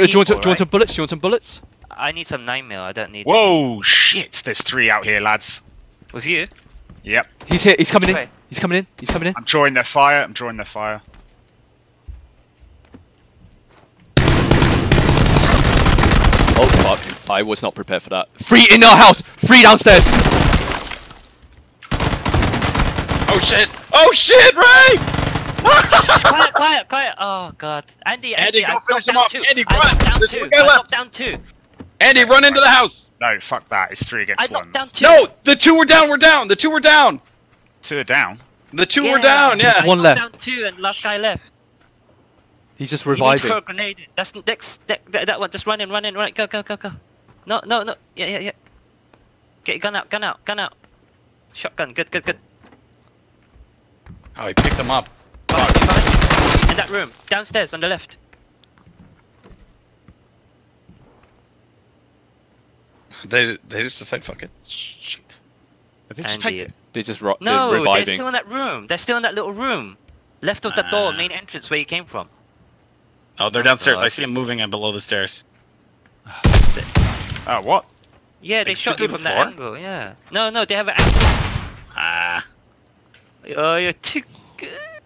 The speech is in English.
Uh, do you want to, people, do you want some bullets? Do you want some bullets? I need some nine mil. I don't need. Whoa, shit! There's three out here, lads. With you? Yep. He's here. He's coming in. Okay. He's coming in. He's coming in. I'm drawing their fire. I'm drawing their fire. Oh fuck! I was not prepared for that. Three in our house. Three downstairs. Oh shit! Oh shit, Ray! Quiet, quiet, quiet. Oh god, Andy, Andy, Andy, go I finish him off. two. Andy, I run. There's two. one guy I left. down two. Andy, run into the house. No, fuck that. It's three I against one. down two. No, the two were down. We're down. The two were down. Two are down. The two Yeah. were down. Yeah. I One left. Down two, and last guy left. He's just You need throw a grenade. That's next. That, that, that one. Just run in, run in, run. Go, go, go, go. No, no, no. Yeah, yeah, yeah. Get your gun out, gun out, gun out. Shotgun. Good, good, good. Oh, he picked him up. Behind you, behind you. In that room, downstairs on the left. They they just decided fuck it. Shit. Did they just Andy. it? They just ro- No, they're they're still in that room. They're still in that little room. Left of the door, Ah. main entrance where you came from. Oh, they're downstairs. Oh, I I see them moving and below the stairs. Oh, what? Yeah, they Like, shot you from that floor? angle, yeah. No, no, they have an angle. Ah. Oh, you're too good.